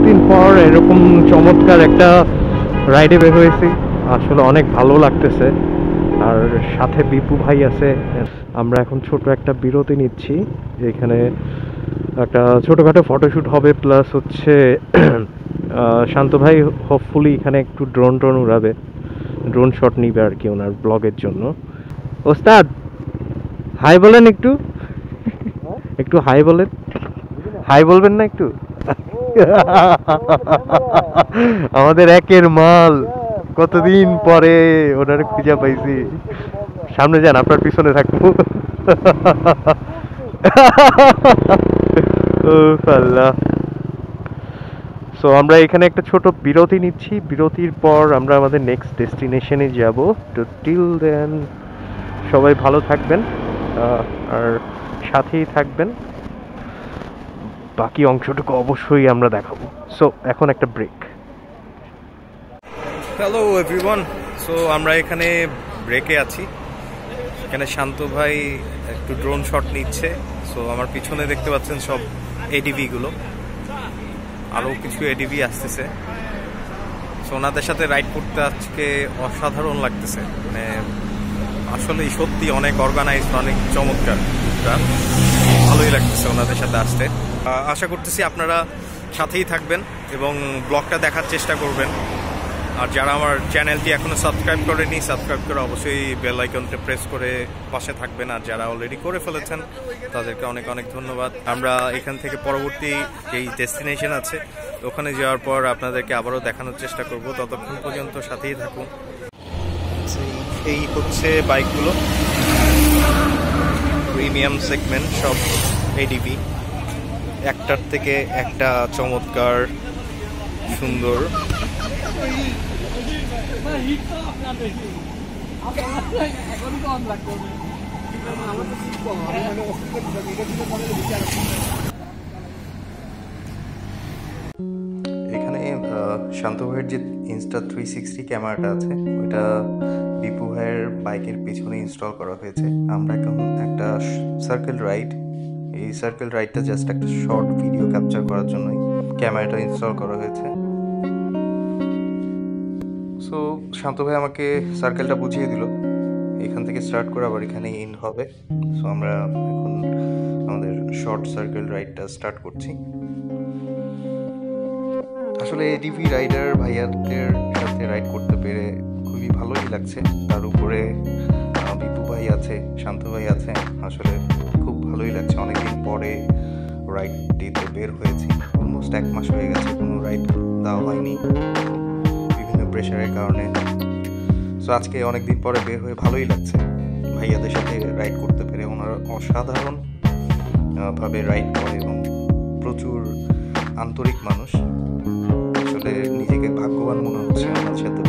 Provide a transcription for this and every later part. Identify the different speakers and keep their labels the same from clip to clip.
Speaker 1: অনেকদিন পর এরকম চমৎকার একটা রাইডে বের হয়েছি। আসলে অনেক ভালো লাগতেছে। আর সাথে বিপু ভাই আছে। আমরা এখন ছোট একটা বিরতি নিচ্ছি। এখানে একটা ছোটোখাটো ফটোশ্যুট হবে প্লাস হচ্ছে শান্ত ভাই হোপফুলি এখানে একটু ড্রোন টোন উড়াবে। ড্রোন শট নিবে আর কি ওনার ব্লগের জন্য। ওস্তাদ হাই বলেন একটু। একটু হাই বলেন। হাই বলবেন না একটু? আমাদের একের মাল। কতদিন পরে ওনারে খুঁজে পাইছি। সামনে যান, আপনার পিছনে থাকব। সো আমরা এখানে একটা ছোট বিরতি নিচ্ছি। বিরতির পর আমরা আমাদের নেক্সট ডেস্টিনেশনে যাব। তো টিল দেন সবাই ভালো থাকবেন আর সাথেই থাকবেন। বাকি অংশটুকু অবশ্যই আমরা দেখাবো। সো এখন একটা ব্রেক হ্যালো এভরিওয়ান সো আমরা এখানে ব্রেকে আছি। এখানে শান্ত ভাই একটু ড্রোন শট নিচ্ছে। সো আমার পিছনে দেখতে পাচ্ছেন সব এডিভি গুলো। আরও কিছু এডিভি আসতেছে। সো ওনাদের সাথে রাইড করতে আজকে অসাধারণ লাগতেছে। মানে আসলে সত্যি অনেক অর্গানাইজ অনেক চমৎকার ভালোই লাগতেছে ওনাদের সাথে আসতে। আশা করতেছি আপনারা সাথেই থাকবেন এবং ব্লগটা দেখার চেষ্টা করবেন। আর যারা আমার চ্যানেলটি এখনও সাবস্ক্রাইব করেনি, সাবস্ক্রাইব করে অবশ্যই বেল আইকনটা প্রেস করে পাশে থাকবেন। আর যারা অলরেডি করে ফেলেছেন, তাদেরকে অনেক অনেক ধন্যবাদ। আমরা এখান থেকে পরবর্তী যেই ডেস্টিনেশন আছে, ওখানে যাওয়ার পর আপনাদেরকে আবারও দেখানোর চেষ্টা করব। ততক্ষণ পর্যন্ত সাথেই থাকুন। এই হচ্ছে বাইকগুলো প্রিমিয়াম সেগমেন্ট সব এডিবি একটার থেকে একটা চমৎকার, সুন্দর। এখানে শান্ত ভাইয়ের যে ইনস্টা থ্রি সিক্সটি ক্যামেরাটা আছে, ওইটা বিপু ভাইয়ের বাইকের পিছনে ইনস্টল করা হয়েছে। আমরা এখন একটা সার্কেল রাইড এই সার্কেল রাইডটা জাস্ট একটা শর্ট ভিডিও ক্যাপচার করার জন্যই ক্যামেরাটা ইনস্টল করা হয়েছে। সো শান্ত ভাই আমাকে সার্কেলটা বুঝিয়ে দিল। এখান থেকে স্টার্ট করে আবার এখানে এন্ড হবে। সো আমরা এখন আমাদের শর্ট সার্কেল রাইডটা স্টার্ট করছি। আসলে এডিভি রাইডার ভাইয়াদের সাথে রাইড করতে পেরে খুবই ভালোই লাগছে। তার উপরে বিপু ভাই আছে, শান্ত ভাই আছে। আসলে খুব ভালোই লাগছে। অনেকদিন পরে রাইড দিতে বের হয়েছি। অলমোস্ট এক মাস হয়ে গেছে কোনো রাইড দেওয়া হয়নি। বিভিন্ন প্রেশারের কারণে। সো আজকে অনেকদিন পরে বের হয়ে ভালোই লাগছে। ভাইয়াদের সাথে রাইড করতে পেরে ওনারা অসাধারণ ভাবে রাইড করে এবং প্রচুর আন্তরিক মানুষ। আসলে নিজেকে ভাগ্যবান মনে হচ্ছে ওনার সাথে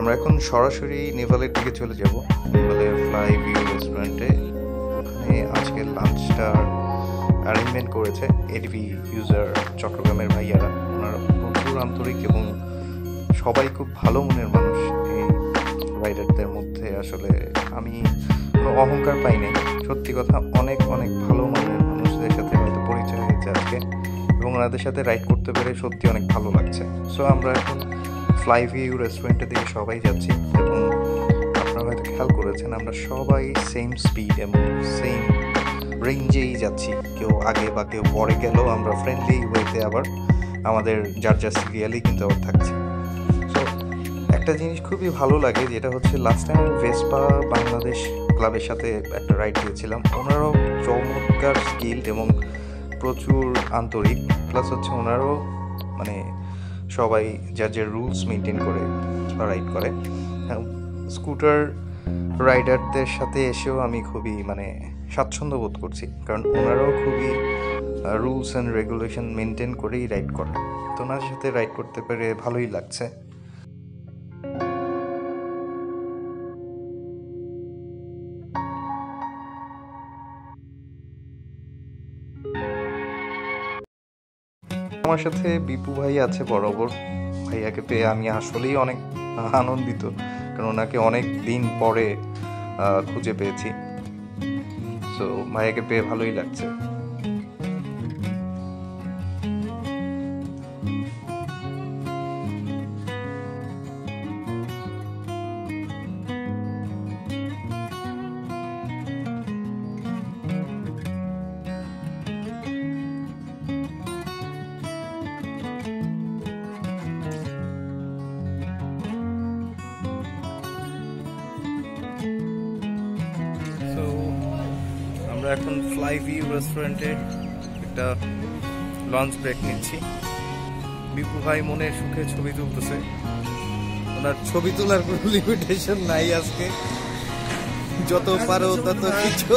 Speaker 1: আমরা এখন সরাসরি নেভালের দিকে চলে যাব। নেভালের ফ্লাই ভিউ রেস্টুরেন্টে ওখানে আজকের লাঞ্চটার অ্যারেঞ্জমেন্ট করেছে এডিভি ইউজার চট্টগ্রামের ভাইয়ারা। ওনারা প্রচুর আন্তরিক এবং সবাই খুব ভালো মনের মানুষ। এই রাইডারদের মধ্যে আসলে আমি কোনো অহংকার পাই নাই। সত্যি কথা, অনেক অনেক ভালো মনের মানুষদের সাথে হয়তো পরিচয় হয়েছে আজকে এবং ওনাদের সাথে রাইড করতে পেরে সত্যি অনেক ভালো লাগছে। সো আমরা এখন ফ্লাই ভিউ রেস্টুরেন্টের দিকে সবাই যাচ্ছি এবং আপনারা হয়তো খেয়াল করেছেন, আমরা সবাই সেম স্পিড এবং সেম রেঞ্জেই যাচ্ছি। কেউ আগে বা কেউ পরে গেলেও আমরা ফ্রেন্ডলি ওয়েতে আবার আমাদের যার যার সিরিয়ালই কিন্তু আবার থাকছে। সো একটা জিনিস খুবই ভালো লাগে, যেটা হচ্ছে লাস্ট টাইম আমি ভেসপা বাংলাদেশ ক্লাবের সাথে একটা রাইড দিয়েছিলাম ওনারাও চমৎকার স্কিল্ড এবং প্রচুর আন্তরিক প্লাস হচ্ছে ওনারাও মানে সবাই যার যে রুলস মেনটেন করে রাইড করে। স্কুটার রাইডারদের সাথে এসেও আমি খুবই মানে স্বাচ্ছন্দ্য বোধ করছি। কারণ ওনারাও খুবই রুলস অ্যান্ড রেগুলেশন মেনটেন করেই রাইড করে তো ওনার সাথে রাইড করতে পেরে ভালোই লাগছে। আমার সাথে বিপু ভাই আছে বরাবর। ভাইয়াকে পেয়ে আমি আসলেই অনেক আনন্দিত, কারণ ওনাকে অনেক দিন পরে খুঁজে পেয়েছি। তো ভাইয়াকে পেয়ে ভালোই লাগছে। এখন ফ্লাই ভিউ রেস্টুরেন্টে একটা লঞ্চ ব্রেক নিচ্ছি। বিপু ভাই মনে সুখে ছবি তুলতেছে। ওনার ছবি তোলার কোনো লিমিটেশন নাই আজকে। যত পারো তত কিছু।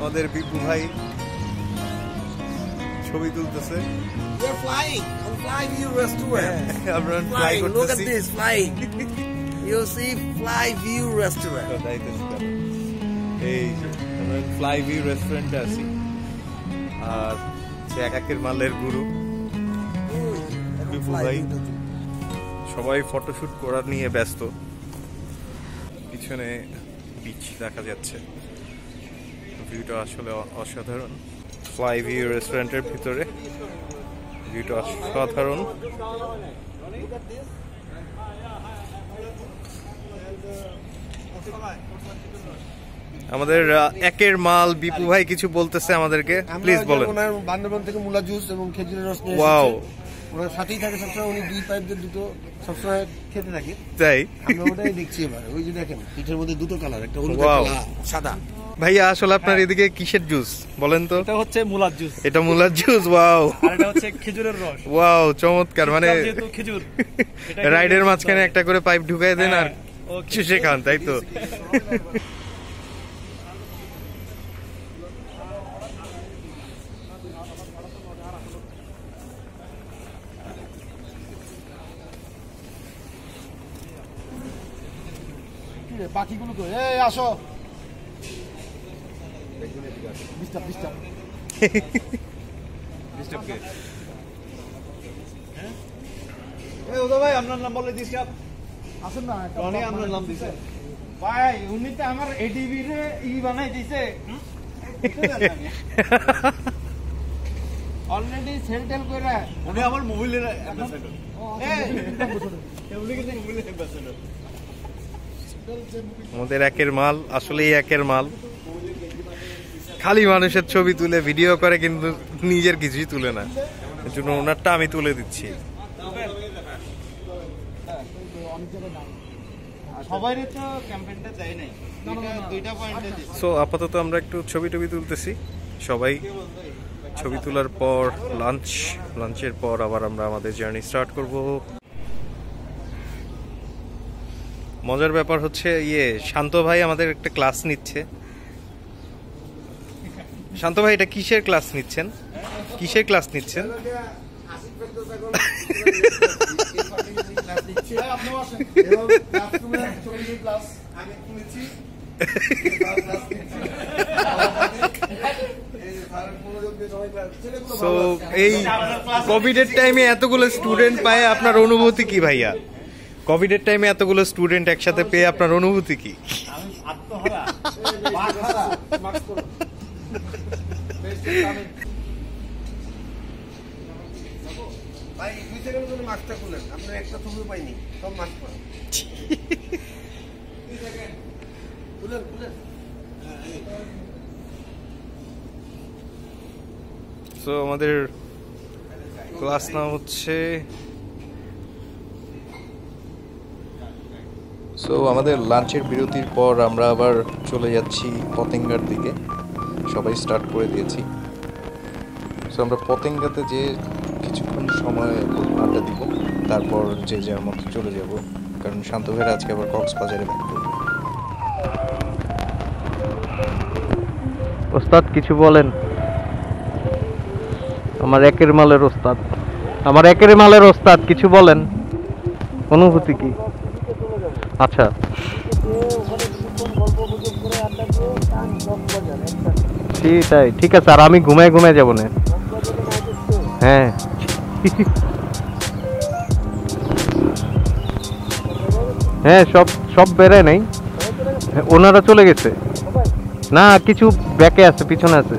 Speaker 1: আমাদের বিপু ভাই ছবি তুলতেছে।
Speaker 2: Flying. Look at
Speaker 1: করতেছি।
Speaker 2: See Fly View Restaurant.
Speaker 1: এই ফ্লাই ভিউ রেস্টুরেন্টে আছি আর সে এক একের মালের গুরু ভাই সবাই ফটোশুট করার নিয়ে ব্যস্ত। পিছনে বিচ দেখা যাচ্ছে। ভিউটা আসলে অসাধারণ। ফ্লাই ভিউ রেস্টুরেন্টের ভিতরে। ভিউটা অসাধারণ। আমাদের একের মাল বিপু ভাই কিছু বলতেছে আমাদেরকে। প্লিজ বলেন।
Speaker 3: ওনার বান্দরবান থেকে মুলা জুস এবং খেজুরের রস নিয়ে
Speaker 1: Wow.
Speaker 3: এসেছে। ওনার সাথেই থাকে সবসময় উনি দুই পাইপ দিয়ে দুটো সবসময় খেতে থাকে।
Speaker 1: তাই?
Speaker 3: আমরা ওটাই দেখছি এবার। ওই যে দেখেন পিঠের মধ্যে দুটো কালার একটা হলুদ একটা সাদা।
Speaker 1: ভাইয়া আসলে আপনার এদিকে কিসের জুস বলেন তো।
Speaker 4: এটা হচ্ছে মুলার জুস
Speaker 1: এটা মুলার জুস ওয়াও
Speaker 4: আর এটা হচ্ছে খেজুরের রস।
Speaker 1: ওয়াও চমৎকার। মানে
Speaker 4: যেহেতু খেজুর
Speaker 1: রাইডের মাঝখানে একটা করে পাইপ ঢুকাই দেন আর
Speaker 4: হ্যাঁ.
Speaker 1: চুষে খান তাই তো
Speaker 3: বাকিগুলো কই এই আসো ডিস্টার্ব ডিস্টার্ব
Speaker 4: এই উদয় ভাই আপনার নাম বলে দিস
Speaker 3: আসুন না
Speaker 4: রনি
Speaker 3: vlog
Speaker 4: নাম
Speaker 3: দিছে।
Speaker 4: দিছে।
Speaker 5: ভাই উনি তো আমার এডিবি রে ই বানাই দিছে অলরেডি সেল টেল কইরা
Speaker 4: উনি আমার মোবাইলের অ্যাম্বাসেডর
Speaker 5: এই!
Speaker 4: উনি কিন্তু মোবাইলের অ্যাম্বাসেডর
Speaker 1: আমাদের একের মাল আসলেই একের মাল। খালি মানুষের ছবি তুলে ভিডিও করে কিন্তু নিজের কিছুই তুলে না। এর জন্য ওনারটা আমি তুলে দিচ্ছি। সো আপাতত আমরা একটু ছবি টবি তুলতেছি। সবাই ছবি তোলার পর লাঞ্চ লাঞ্চের পর আবার আমরা আমাদের জার্নি স্টার্ট করব। মজার ব্যাপার হচ্ছে ইয়ে শান্ত ভাই আমাদের একটা ক্লাস নিচ্ছে। শান্ত ভাই এটা কিসের ক্লাস নিচ্ছেন? কিসের ক্লাস নিচ্ছেন?
Speaker 3: এই
Speaker 1: সো এই কোভিডের টাইমে এতগুলো স্টুডেন্ট পায় আপনার অনুভূতি কি ভাইয়া? কোভিডের টাইমে এতগুলো স্টুডেন্ট একসাথে পেয়ে আপনার অনুভূতি কি?
Speaker 5: আমি আত্মহারা
Speaker 3: মাস্ক পরো। ভাই দুই সেকেন্ডের জন্য মাস্কটা খুলেন আপনার একটা ছবিও পাইনি সব মাস্ক পরা। খুলেন খুলেন।
Speaker 1: সো আমাদের ক্লাস নাম হচ্ছে সো আমাদের লাঞ্চের বিরতির পর আমরা আবার চলে যাচ্ছি পতেঙ্গার দিকে। সবাই স্টার্ট করে দিয়েছি। সো আমরা পতেঙ্গাতে যে কিছুক্ষণ সময় আড্ডা দিব, তারপর যে যার মতো চলে যাব। কারণ শান্ত ভাইরা আজকে আবার কক্সবাজারে ব্যাক করবে।
Speaker 6: ওস্তাদ, কিছু বলেন। আমার একের মালের ওস্তাদ। আমার একের মালের ওস্তাদ, কিছু বলেন। অনুভূতি কি? আচ্ছা। ঠিক আছে, আর আমি ঘুমায় ঘুমায় যাব না। হ্যাঁ। হ্যাঁ সব সব বেড়ায় নাই। ওনারা চলে গেছে। না কিছু ব্যাকে আছে পিছনে আছে।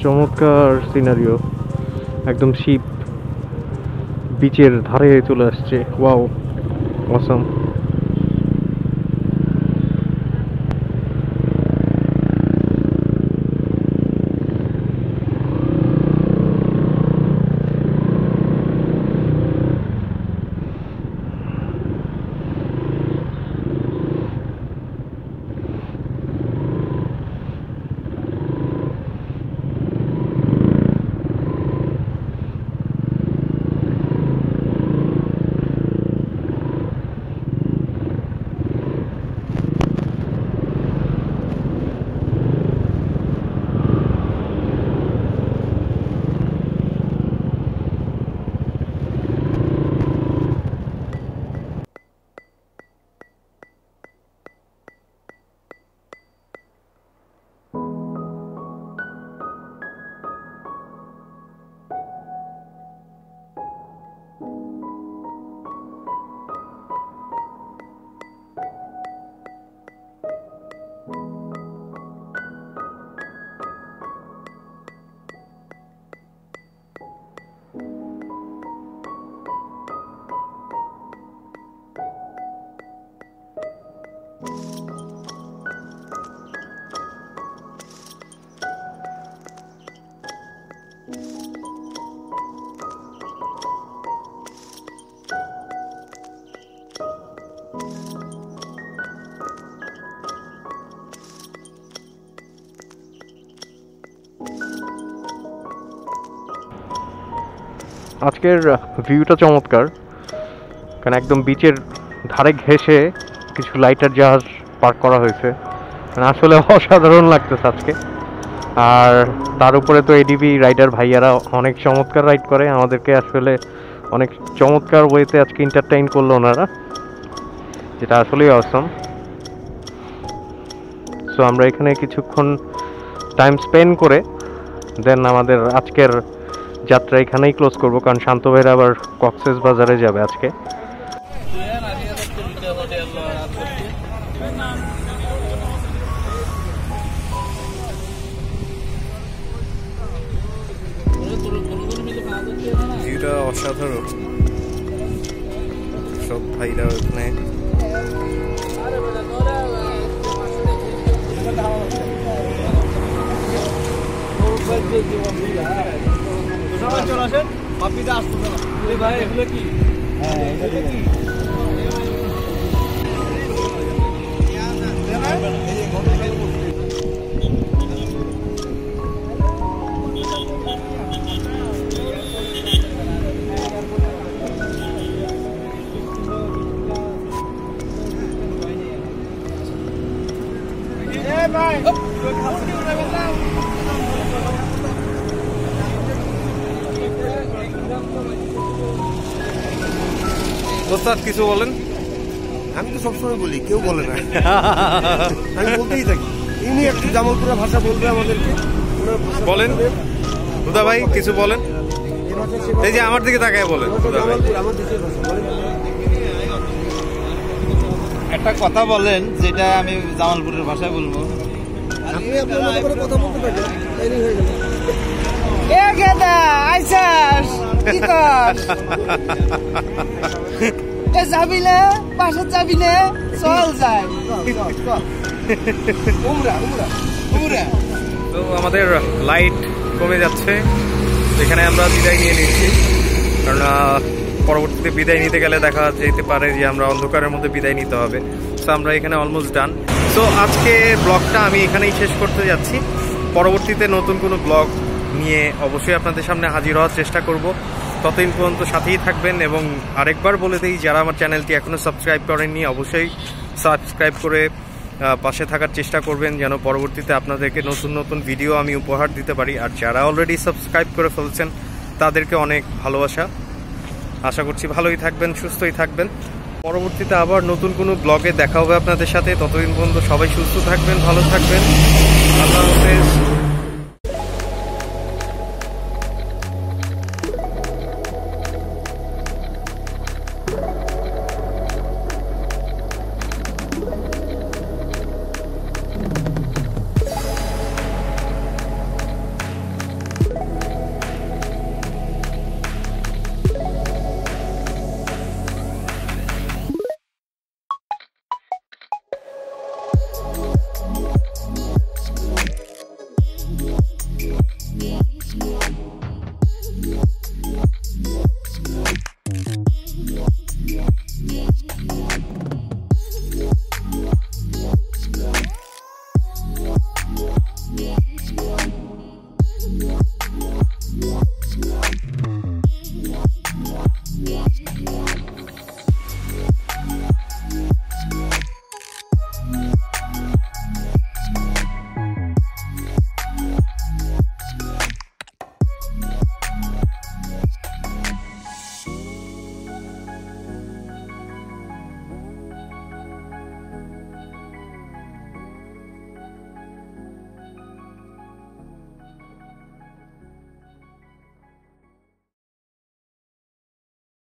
Speaker 6: চমৎকার সিনারিও একদম শিপ বিচের ধারে চলে আসছে। ওয়াও অসম আজকের ভিউটা চমৎকার। কারণ একদম বিচের ধারে ঘেসে কিছু লাইটার জাহাজ পার্ক করা হয়েছে। মানে আসলে অসাধারণ লাগতেছে আজকে। আর তার উপরে তো এডিবি রাইডার ভাইয়ারা অনেক চমৎকার রাইড করে। আমাদেরকে আসলে অনেক চমৎকার ওয়েতে আজকে এন্টারটেইন করল ওনারা। যেটা আসলেই অসম সো আমরা এখানে কিছুক্ষণ টাইম স্পেন্ড করে দেন আমাদের আজকের যাত্রা এখানেই ক্লোজ করব কারণ শান্ত ভাইরা আবার কক্সেস বাজারে যাবে আজকে।
Speaker 1: ভিউটা অসাধারণ। সব ভাইরা ওখানে।
Speaker 4: সবাই চলে আসেন। পাপিটা ভাই এগুলো কি? হ্যাঁ এগুলো কি?
Speaker 1: কিছু বলেন?
Speaker 3: আমি তো সবসময় বলি কেউ বলে না। আমি বলতেই থাকি। ইনি একটু জামালপুরের ভাষা বলবে আমাদেরকে।
Speaker 1: বলেন। হুদা ভাই কিছু বলেন?
Speaker 3: এই
Speaker 1: যে আমার দিকে তাকায় বলেন হুদা ভাই
Speaker 3: জামালপুর, আমার দেশের ভাষা বলেন।
Speaker 5: একটা কথা বলেন যেটা আমি জামালপুরের ভাষায় বলব।
Speaker 3: কথা বলতে তাইলেই হয়ে গেল।
Speaker 2: এ গেদা আইসাস কি কর এ যাবি যাবি চল যাই।
Speaker 1: তো আমাদের লাইট কমে যাচ্ছে। এখানে আমরা বিদায় নিয়ে নিচ্ছি। কারণ পরবর্তীতে বিদায় নিতে গেলে দেখা যেতে পারে যে আমরা অন্ধকারের মধ্যে বিদায় নিতে হবে। সো আমরা এখানে অলমোস্ট ডান সো আজকে ব্লগটা আমি এখানেই শেষ করতে যাচ্ছি। পরবর্তীতে নতুন কোনো ব্লগ নিয়ে অবশ্যই আপনাদের সামনে হাজির হওয়ার চেষ্টা করব। ততদিন পর্যন্ত সাথেই থাকবেন এবং আরেকবার বলে দিই, যারা আমার চ্যানেলটি এখনও সাবস্ক্রাইব করেননি, অবশ্যই সাবস্ক্রাইব করে পাশে থাকার চেষ্টা করবেন যেন পরবর্তীতে আপনাদেরকে নতুন নতুন ভিডিও আমি উপহার দিতে পারি। আর যারা অলরেডি সাবস্ক্রাইব করে ফেলছেন, তাদেরকে অনেক ভালোবাসা। আশা করছি ভালোই থাকবেন, সুস্থই থাকবেন। পরবর্তীতে আবার নতুন কোনো ব্লগে দেখা হবে আপনাদের সাথে। ততদিন পর্যন্ত সবাই সুস্থ থাকবেন, ভালো থাকবেন। আল্লাহ হাফেজ।